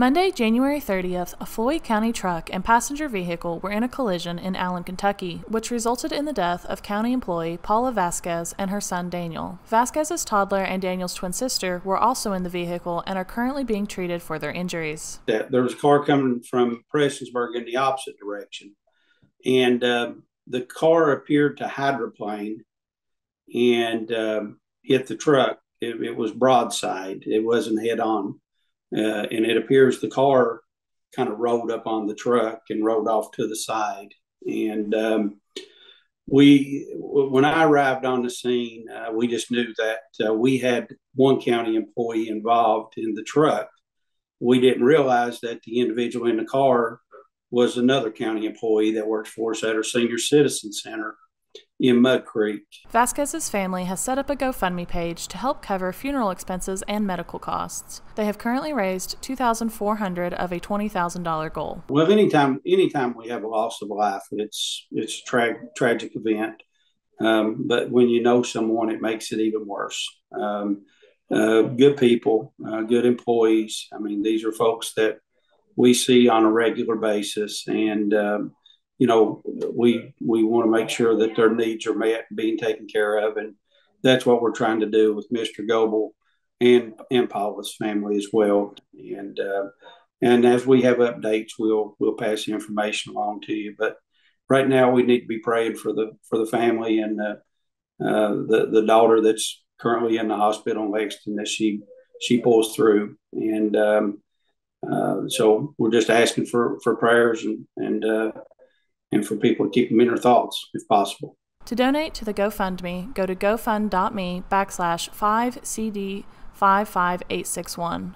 Monday, January 30th, a Floyd County truck and passenger vehicle were in a collision in Allen, Kentucky, which resulted in the death of county employee Paula Vazquez and her son Daniel. Vazquez's toddler and Daniel's twin sister were also in the vehicle and are currently being treated for their injuries. There was a car coming from Prestonsburg in the opposite direction, and uh, the car appeared to hydroplane and um, hit the truck. It, it was broadside; it wasn't head on uh, and it appears the car kind of rolled up on the truck and rolled off to the side. And um, we, when I arrived on the scene, uh, we just knew that uh, we had one county employee involved in the truck. We didn't realize that the individual in the car was another county employee that works for us at our senior citizen center in Mud Creek. Vazquez's family has set up a GoFundMe page to help cover funeral expenses and medical costs. They have currently raised two thousand four hundred of a twenty thousand dollar goal. Well, anytime anytime we have a loss of life, it's it's a tra- tragic event. Um, but when you know someone, it makes it even worse. Um, uh, good people, uh, good employees. I mean, these are folks that we see on a regular basis, and um, you know, we we want to make sure that their needs are met, being taken care of, and that's what we're trying to do with Mr. Goebel and and Paula's family as well. And uh, and as we have updates, we'll we'll pass the information along to you. But right now, we need to be praying for the for the family and the uh, the the daughter that's currently in the hospital in Lexington that she she pulls through. And um, uh, so we're just asking for for prayers and and uh, and for people to keep them in their thoughts if possible. To donate to the GoFundMe, go to gofund.me backslash 5CD55861.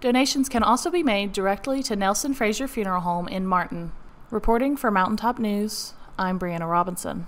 Donations can also be made directly to Nelson Frazier Funeral Home in Martin. Reporting for Mountaintop News, I'm Brianna Robinson.